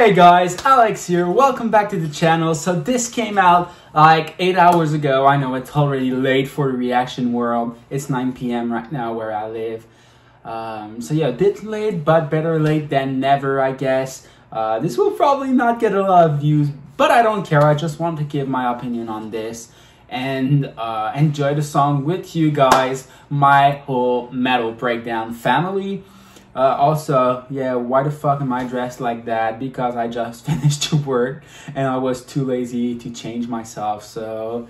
Hey guys, Alex here. Welcome back to the channel. So this came out like 8 hours ago. I know it's already late for the reaction world. It's 9 p.m. right now where I live. Um, so yeah, a bit late, but better late than never, I guess. Uh, this will probably not get a lot of views, but I don't care. I just want to give my opinion on this and uh, enjoy the song with you guys, my whole metal breakdown family. Uh, also, yeah, why the fuck am I dressed like that? Because I just finished work and I was too lazy to change myself. So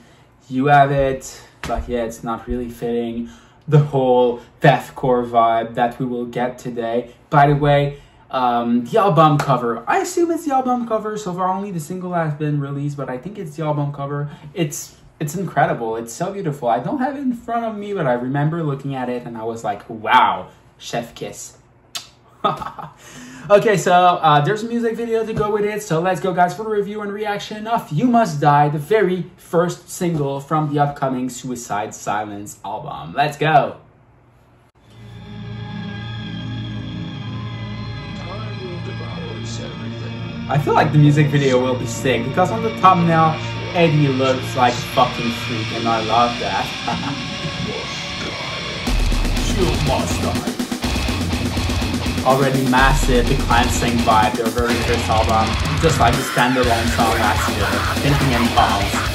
you have it, but yeah, it's not really fitting the whole deathcore vibe that we will get today. By the way, um, the album cover. I assume it's the album cover. So far, only the single has been released, but I think it's the album cover. It's it's incredible. It's so beautiful. I don't have it in front of me, but I remember looking at it and I was like, wow, chef kiss. okay, so uh, there's a music video to go with it. So let's go, guys, for the review and reaction of You Must Die, the very first single from the upcoming Suicide Silence album. Let's go. I feel like the music video will be sick because on the thumbnail, Eddie looks like a fucking freak and I love that. you must die already massive, the Cleansing vibe, their very first album, just like the standalone song last year, Thinking in Palms.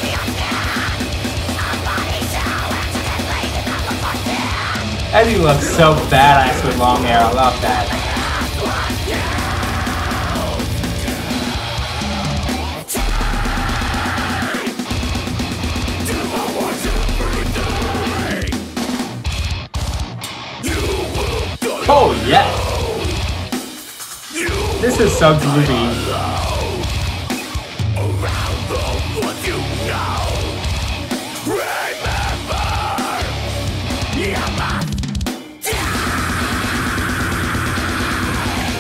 Eddie looks so badass with long hair, I love that. Oh, yes! This is groovy.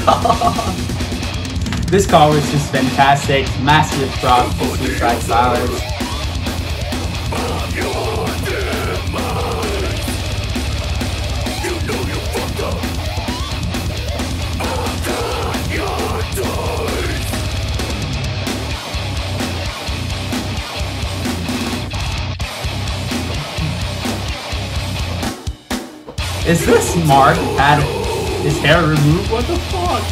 this car was just fantastic. Massive props to Suicide Silence. Is this Mark had his hair removed? What the fuck?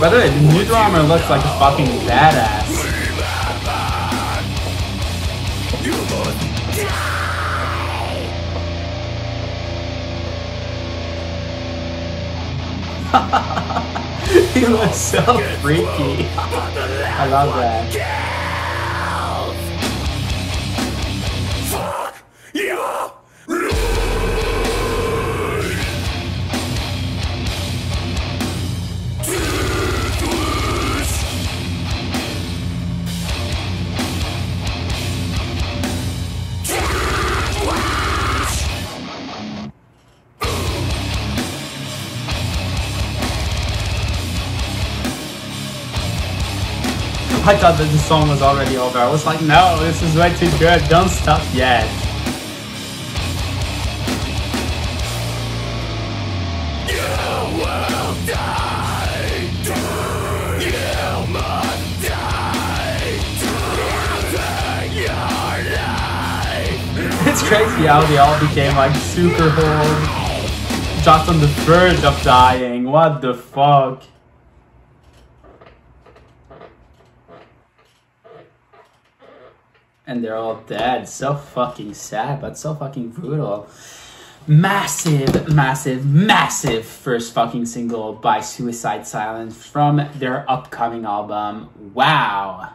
By the way, the new drummer looks like a fucking badass. he looks so freaky. I love that. I thought that the song was already over. I was like, no, this is way too good. Don't stop yet. It's crazy how they all became like super old, just on the verge of dying. What the fuck? And they're all dead. So fucking sad, but so fucking brutal. Massive, massive, massive first fucking single by Suicide Silence from their upcoming album. Wow.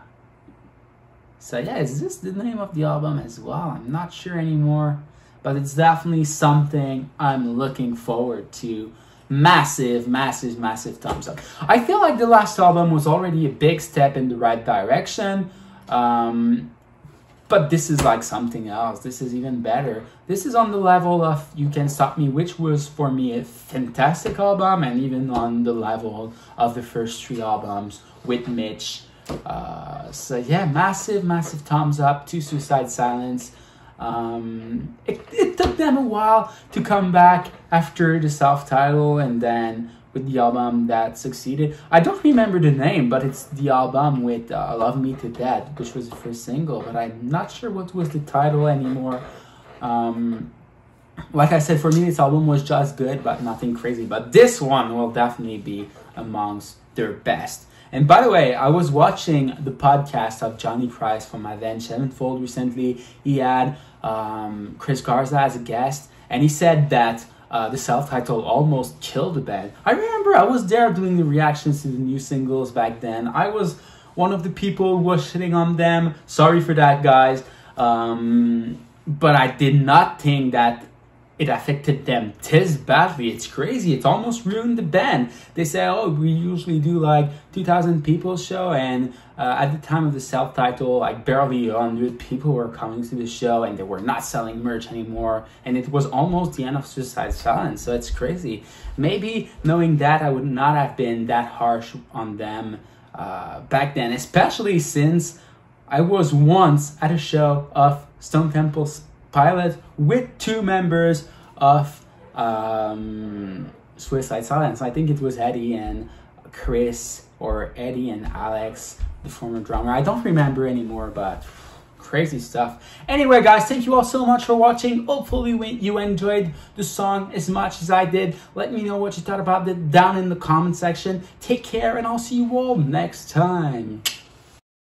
So yeah, is this the name of the album as well? I'm not sure anymore, but it's definitely something I'm looking forward to. Massive, massive, massive thumbs up. I feel like the last album was already a big step in the right direction. Um, but this is like something else. This is even better. This is on the level of You Can't Stop Me, which was for me a fantastic album, and even on the level of the first three albums with Mitch. Uh, so yeah, massive, massive thumbs up to Suicide Silence. Um, it, it took them a while to come back after the self title, and then with the album that succeeded. I don't remember the name, but it's the album with uh, "Love Me to Death," which was the first single. But I'm not sure what was the title anymore. Um, like I said, for me, this album was just good, but nothing crazy. But this one will definitely be amongst their best. And by the way, I was watching the podcast of Johnny Christ from Avenged Sevenfold recently. He had um, Chris Garza as a guest, and he said that uh, the self-title almost killed the band. I remember I was there doing the reactions to the new singles back then. I was one of the people who was shitting on them. Sorry for that, guys. Um, but I did not think that it affected them this badly. It's crazy. It's almost ruined the band. They say, oh, we usually do like 2,000 people show, and uh, at the time of the self-title, like barely 100 people were coming to the show, and they were not selling merch anymore, and it was almost the end of Suicide Silence. So it's crazy. Maybe knowing that, I would not have been that harsh on them uh, back then, especially since I was once at a show of Stone Temple's pilot with two members of um, Suicide Silence. I think it was Eddie and Chris, or Eddie and Alex, the former drummer. I don't remember anymore, but crazy stuff. Anyway, guys, thank you all so much for watching. Hopefully, you enjoyed the song as much as I did. Let me know what you thought about it down in the comment section. Take care, and I'll see you all next time.